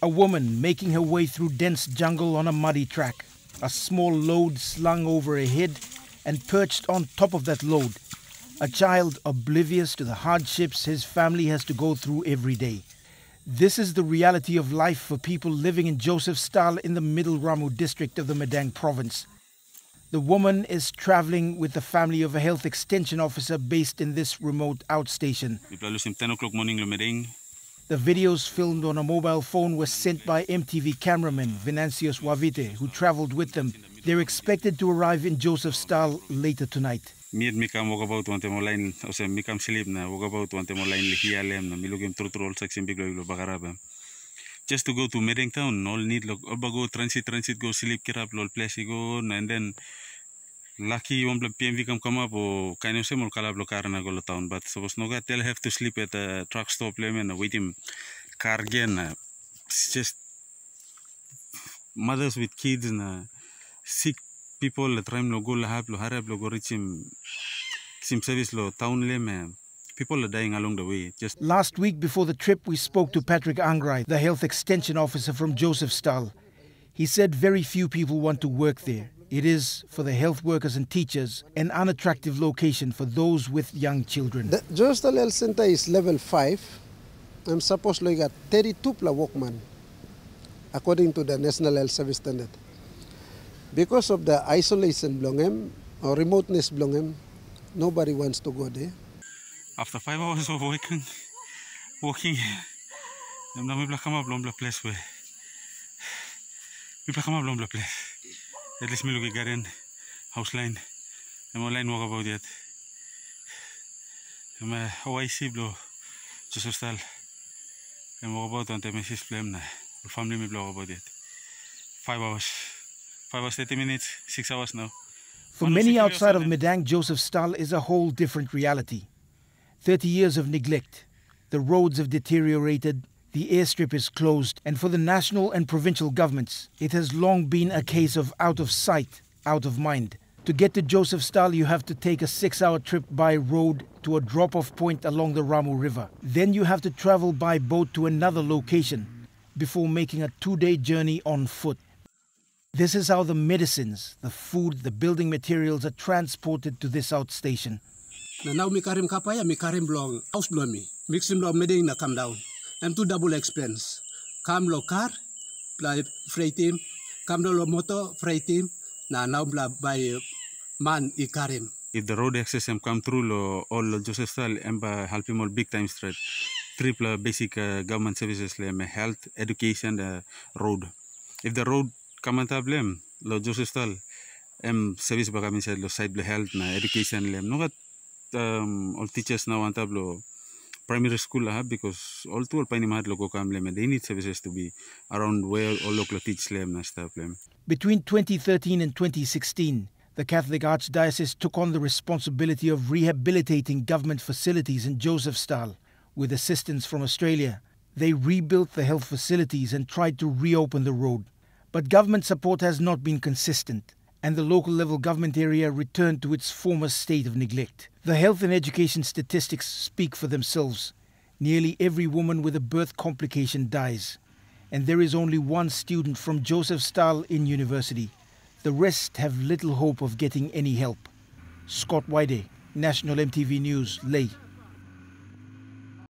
A woman making her way through dense jungle on a muddy track. A small load slung over her head and perched on top of that load. A child oblivious to the hardships his family has to go through every day. This is the reality of life for people living in Josephstaal in the middle Ramu district of the Madang province. The woman is traveling with the family of a health extension officer based in this remote outstation. Iplalusim 10 o'clock morning lumeding. The videos filmed on a mobile phone were sent by EMTV cameraman Vinansius Wavite, who traveled with them. They're expected to arrive in Josephstaal later tonight. Just to go to Madang town, all need log all go transit transit go silip kirap lol place go and then lucky PMV come come up or similar kalab lo karana go lo town but suppose no got they'll have to sleep at truck stop wait him car again just mothers with kids sick people lo hap lo sim service lo town people are dying along the way just Last week before the trip, we spoke to Patrick Angrai, the health extension officer from Josephstaal. He said very few people want to work there. It is, for the health workers and teachers, an unattractive location for those with young children. The Joestal Health Center is level 5. I'm supposed to get 32 pla workman according to the National Health Service Standard. Because of the isolation blongem or remoteness blongem, nobody wants to go there. after five hours of working walking nam na mi bla kama blom bla place we mi bla kama blom bla place at least mi lugi garen house line. Am line walk about yet am OIC blo Josephstaal walk about ante Mrs. Flem na. Family mi blo walk about yet five hours. Five hours 30 minutes six hours now For many outside of Madang, Madang, Josephstaal is a whole different reality. 30 years of neglect. The roads have deteriorated, the airstrip is closed, and for the national and provincial governments, it has long been a case of out of sight, out of mind. To get to Josephstaal, you have to take a six hour trip by road to a drop off point along the Ramu River. Then you have to travel by boat to another location before making a two day journey on foot. This is how the medicines, the food, the building materials are transported to this outstation. Now mi karim kapaya mi karim blong house blong mi. Mix him lo Madang na come down. I'm two double expense. Kam lo car, pla freight team. Kam lo moto freight team. Na now bla by uh, man i karim. if the road access am come through lo all Joseph Stal emba help him all big time straight triple basic uh, government services le me health education the road if the road come on lem lo Joseph Stal em service ba kami sa lo side lo health na education lem no kat um, all teachers now on lo primary school ha because all to all pani mahad lo go kam lem they need services to be around where all lo teach lem na stuff lem Between 2013 and 2016, the Catholic Archdiocese took on the responsibility of rehabilitating government facilities in Josephstaal. With assistance from Australia, they rebuilt the health facilities and tried to reopen the road. But government support has not been consistent, and the local level government area returned to its former state of neglect. The health and education statistics speak for themselves. Nearly every woman with a birth complication dies, and there is only one student from Josephstaal in university. The rest have little hope of getting any help. Scott White, National EMTV News, Lae.